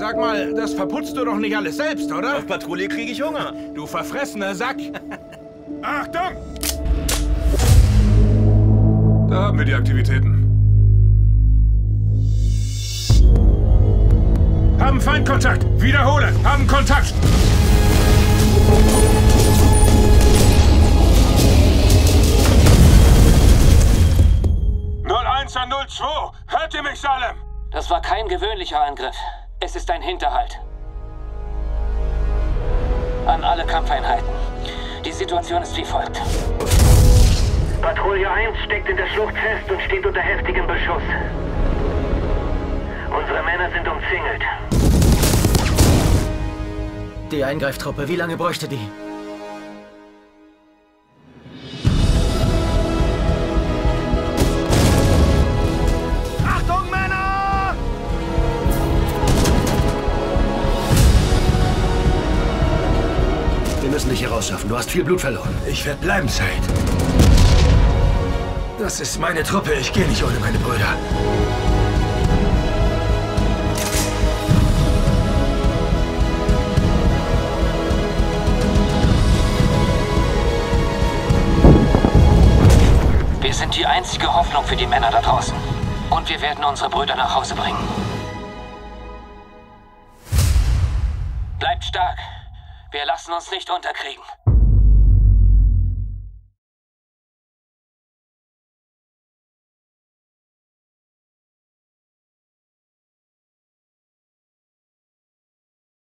Sag mal, das verputzt du doch nicht alles selbst, oder? Auf Patrouille kriege ich Hunger. Du verfressener Sack. Achtung! Da haben wir die Aktivitäten. Haben Feindkontakt. Wiederhole. Haben Kontakt. an 02. Hört ihr mich, Salem? Das war kein gewöhnlicher Angriff. Es ist ein Hinterhalt. An alle Kampfeinheiten. Die Situation ist wie folgt. Patrouille 1 steckt in der Schlucht fest und steht unter heftigem Beschuss. Unsere Männer sind umzingelt. Die Eingreiftruppe, wie lange bräuchte die? Wir müssen dich hier rausschaffen. Du hast viel Blut verloren. Ich werde bleiben, Said. Das ist meine Truppe. Ich gehe nicht ohne meine Brüder. Wir sind die einzige Hoffnung für die Männer da draußen. Und wir werden unsere Brüder nach Hause bringen. Bleibt stark. Wir lassen uns nicht unterkriegen.